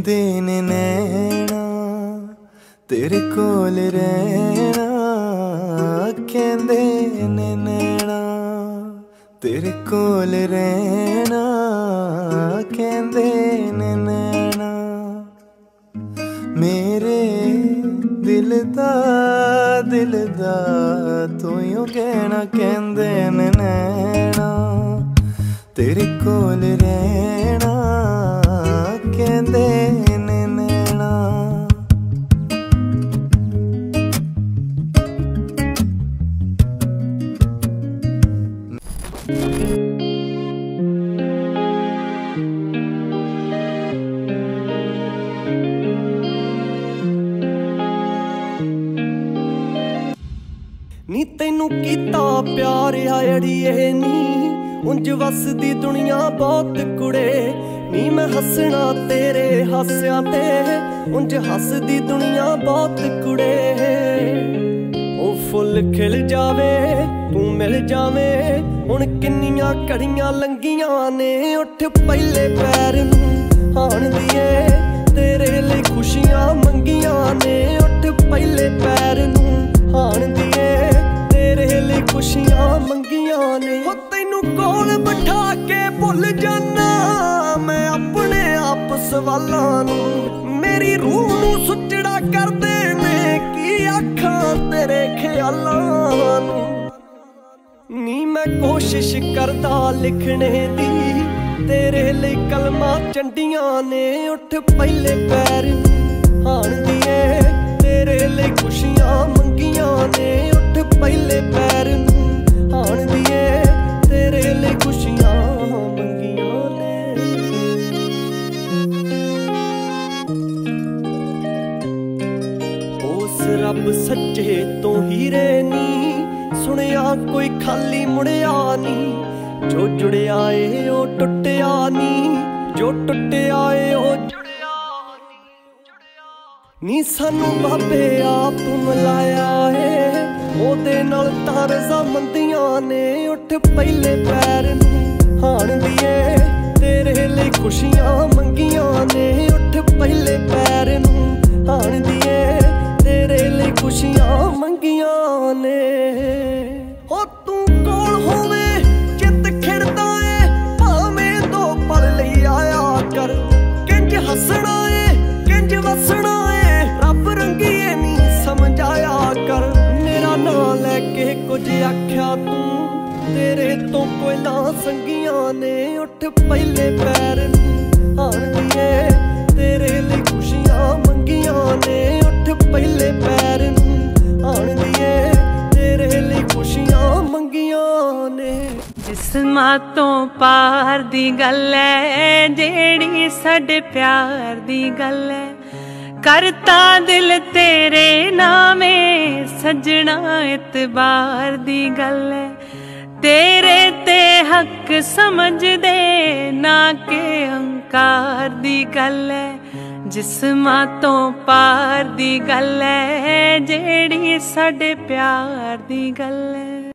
ਕਹਿੰਦੇ ਨੇ ਨੈਣਾ, ਤੇਰੇ ਕੋਲ ਰਹਿਣਾ। ਕਹਿੰਦੇ ਨੇ ਨੈਣਾ, ਤੇਰੇ ਕੋਲ ਰਹਿਣਾ। ਕਹਿੰਦੇ ਨੇ ਨੈਣਾ, ਮੇਰੇ ਦਿਲ ਦਾ ਦਿਲ ਦਾ ਤੂੰ ਯੋ ਕਹਿਣਾ ਕਹਿੰਦੇ ਨੇ ਨੈਣਾ, ਤੇਰੇ ਕੋਲ ਰਹਿਣਾ। ਨੀ ਤੈਨੂੰ ਕੀਤਾ ਪਿਆਰ ਆ ਅੜੀਏ ਨੀ। ਉਂਝ ਵਸਦੀ ਦੁਨੀਆ ਬਹੁਤ ਕੁੜੇ। ਨੀ ਮੈਂ ਹੱਸਣਾ ਤੇਰੇ, ਹਾਸਿਆਂ ਤੇ ਉਂਝ ਹੱਸਦੀ ਦੁਨੀਆ ਬਹੁਤ ਕੁੜੇ ਉਹ ਫੁੱਲ ਖਿਲ ਜਾਵੇ, ਤੂੰ ਮਿਲ ਜਾਵੇ। ਹੁਣ ਕਿੰਨੀਆਂ ਕੜੀਆਂ ਲੰਗੀਆਂ ਨੇ, ਉੱਠ ਪਹਿਲੇ ਪੈਰ ਨੂੰ ਹਾਣ ਦੀਏ ਤੇਰੇ ਲਈ ਖੁਸ਼ੀਆਂ ਮੰਗੀਆਂ ਨੇ, ਉੱਠ ਪਹਿਲੇ ਪੈਰ ਨੂੰ ਕੋਸ਼ਿਸ਼ ਕਰਦਾ ਲਿਖਣੇ ਦੀ। ਤੇਰੇ ਲਈ ਕਲਮਾਂ ਚੰਡੀਆਂ ਨੇ ਉੱਠ ਪਹਿਲੇ ਪੈਰ ਨੂੰ ਹਾਣ ਦੀਏ ਤੇਰੇ ਲਈ ਖੁਸ਼ੀਆਂ ਮੰਗੀਆਂ ਨੇ ਉੱਠ ਪਹਿਲੇ ਪੈਰ ਨੂੰ ਹਾਣ ਦੀਏ ਤੇਰੇ ਲਈ ਖੁਸ਼ੀਆਂ ਮੰਗੀਆਂ ਨੇ। ਉਸ ਰੱਬ ਸੱਚੇ ਤੋਂ ਹੀਰੇ ਨੀ ਕੋਈ ਖਾਲੀ ਮੁੜਿਆ ਨੀ ਜੋ ਜੁੜਿਆ ਏ, ਉਹ ਟੁੱਟਿਆ ਨੀ ਜੋ ਟੁੱਟਿਆ ਏ, ਉਹ ਜੁੜਿਆ ਨੀ ਸਾਨੂੰ ਬਾਬੇ ਆਪ ਮਿਲਾਇਆ ਏ। ਉਹਦੇ ਨਾਲ ਤਾਂ ਰਜ਼ਾ ਮੰਦੀਆਂ ਨੇ। ਉੱਠ ਪਹਿਲੇ ਪੈਰ ਨੂੰ ਹਾਣ ਦੀਏ ਤੇਰੇ ਲਈ ਖੁਸ਼ੀਆਂ ਮੰਗੀਆਂ ਨੇ। ਉੱਠ ਪਹਿਲੇ ਪੈਰ ਨੂੰ ਹਾਣ ਦੀਏ ਤੇਰੇ ਲਈ ਖੁਸ਼ੀਆਂ ਮੰਗੀਆਂ ਨੇ। ਤੇਰੇ ਤੋਂ ਕੋਈ ਨਾ ਸੰਗੀਆਂ ਨੇ ਉੱਠ ਪਹਿਲੇ ਪੈਰ ਨੂੰ ਹਾਣ ਦੀਏ ਤੇਰੇ ਲਈ ਖੁਸ਼ੀਆਂ ਮੰਗੀਆਂ ਨੇ ਉੱਠ ਪਹਿਲੇ ਪੈਰ ਨੂੰ ਹਾਣ ਦੀਏ ਤੇਰੇ ਲਈ ਖੁਸ਼ੀਆਂ ਮੰਗੀਆਂ ਨੇ। ਜਿਸਮਾਂ ਤੋਂ ਪਾਰ ਦੀ ਗੱਲ ਐ, ਜਿਹੜੀ ਸਾਡੇ ਪਿਆਰ ਦੀ ਗੱਲ ਐ। ਕਰਤਾ ਦਿਲ ਤੇਰੇ ਨਾਮੇ ਸਜਣਾ ਇਤਬਾਰ ਦੀ ਗੱਲ ਐ। ਤੇਰੇ ਤੇ ਹੱਕ ਸਮਝਦੇ ਨਾ ਕਿ ਹੰਕਾਰ ਦੀ ਗੱਲ ਐ, ਜਿਸਮਾਂ ਤੋਂ ਪਾਰ ਦੀ ਗੱਲ ਐ, ਜਿਹੜੀ ਸਾਡੇ ਪਿਆਰ ਦੀ ਗੱਲ ਐ।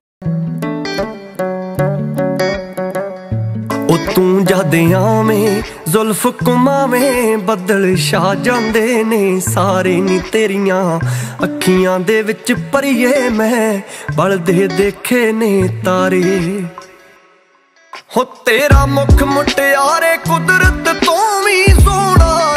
ਉਹ ਤੂੰ ਜਦ ਆਵੇਂ ਜ਼ੁਲਫ ਕੁਮਾਵੇਂ ਬੱਦਲ ਛਾ ਜਾਂਦੇ ਨੇ ਸਾਰੇ ਨੀ ਤੇਰੀਆਂ ਅੱਖੀਆਂ ਦੇ ਵਿੱਚ ਪਰੀਏ ਮੈਂ, ਬਲਦੇ ਦੇਖੇ ਨੇ ਤਾਰੇ। ਹੋ ਤੇਰਾ ਮੁਖ ਮੁਟਿਆਰੇ ਕੁਦਰਤ ਤੋਂ ਵੀ ਸੋਹਣਾ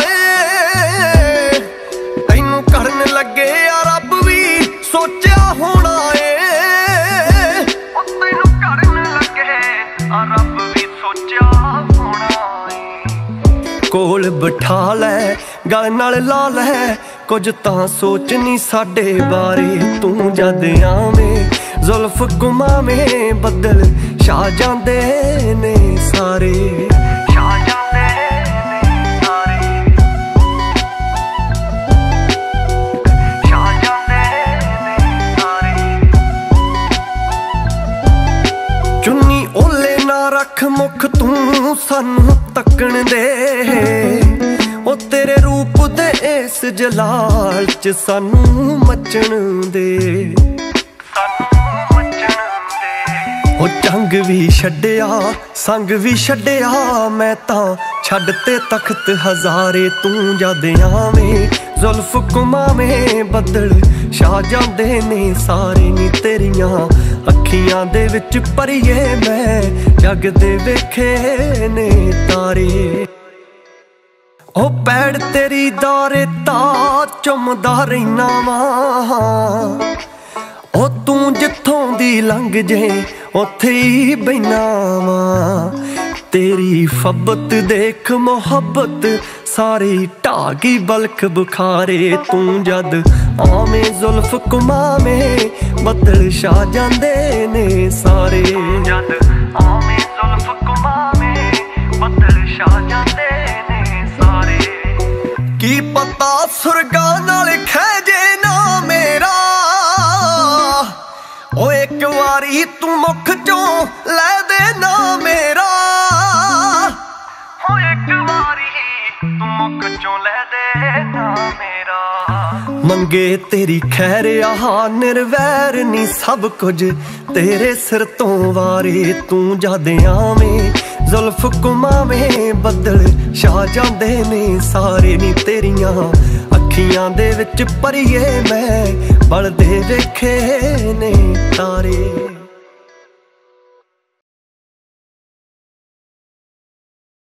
ਕੋਲ ਬਿਠਾ ਲੈ ਗਲ ਨਾਲ ਲਾ ਲੈ। ਕੁਝ ਤਾਂ ਸੋਚ ਨਹੀਂ ਸਾਡੇ ਬਾਰੇ, ਤੂੰ ਜਦ ਆਵੇਂ, ਜ਼ੁਲਫ ਗੁਮਾਵੇਂ ਬੱਦਲ ਛਾ ਜਾਂਦੇ ਨੇ ਸਾਰੇ। ਰੱਖ ਮੁਖ ਤੂੰ ਸਾਨੂੰ ਤੱਕਣ ਦੇ। ਉਹ ਤੇਰੇ ਰੂਪ ਦੇ ਇਸ ਜਲਾਲ ਚ ਸਾਨੂੰ ਮੱਚਣ ਦੇ। ਉਹ ਚੰਗ ਵੀ ਛੱਡਿਆ, ਸੰਗ ਵੀ ਛੱਡਿਆ, ਮੈਂ ਤਾਂ ਛੱਡ ਤੇ ਤਖਤ ਹਜ਼ਾਰੇ ਤੂੰ ਜਦ ਆਵੇਂ। ਜ਼ੁਲਫ ਕੁਮਾਵੇਂ ਬੱਦਲ ਛਾ ਜਾਂਦੇ ਨੇ ਸਾਰੇ ਨੀ ਤੇਰੀਆਂ ਅੱਖੀਆਂ ਦੇ ਵਿੱਚ ਪਰੀਏ ਮੈਂ, ਜਗ ਦੇ ਵੇਖੇ ਨੇ ਤਾਰੇ। ਉਹ ਪੈੜ ਤੇਰੀ ਦੌਰੇ ਤਾਂ ਚੁੰਮਦਾ ਰਹਿਣਾ ਵਾ। ਉਹ ਤੂੰ ਜਿੱਥੋਂ ਦੀ ਲੰਘ ਜੇ, ਉੱਥੇ ਹੀ ਬੈਨਾ ਵਾ। ਤੇਰੀ ਫੱਬਤ ਦੇਖ ਮੁਹੱਬਤ, ਸਾਰੀ ਢਾਗੀ ਬਲਖ ਬੁਖਾਰੇ ਤੂੰ ਜਦ ਆਵੇਂ ਜ਼ੁਲਫ ਕੁਮਾਵੇਂ ਬੱਦਲ ਛਾ ਜਾਂਦੇ ਨੇ ਸਾਰੇ। ਆਵੇਂ ਜ਼ੁਲਫ ਕੁਮਾਵੇਂ ਬੱਦਲ ਛਾ ਜਾਂਦੇ ਨੇ ਸਾਰੇ। ਕੀ ਪਤਾ ਸੁਰਗਾਂ ਨਾਲ ਖੈਜੇ ਨਾ ਮੇਰਾ? ਓ ਇੱਕ ਵਾਰੀ ਤੂੰ ਮੁਖ ਚੋਂ ਲੈ ਦੇ ਨਾ ਮੇਰਾ। ਓ ਇੱਕ ਵਾਰੀ ਤੂੰ ਮੁਖ ਚੋਂ ਲੈ ਦੇ ਨਾ ਮੇਰਾ। ਮੰਗੇ ਤੇਰੀ ਖੈਰ, ਆਹ ਨਿਰਵੈਰ ਨਹੀਂ ਸਭ ਕੁਝ। ਤੇਰੇ ਸਿਰ ਤੋਂ ਵਾਰੇ ਤੂੰ ਜਦ ਆਵੇਂ, ਜ਼ੁਲਫ ਕੁਮਾਵੇਂ ਬੱਦਲ ਛਾ ਜਾਂਦੇ ਨੇ ਸਾਰੇ ਨੀ ਤੇਰੀਆਂ। ਅੱਖੀਆਂ ਦੇ ਵਿੱਚ ਪਰੀਏ ਮੈਂ, ਬਲਦੇ ਵੇਖੇ ਨੇ ਤਾਰੇ।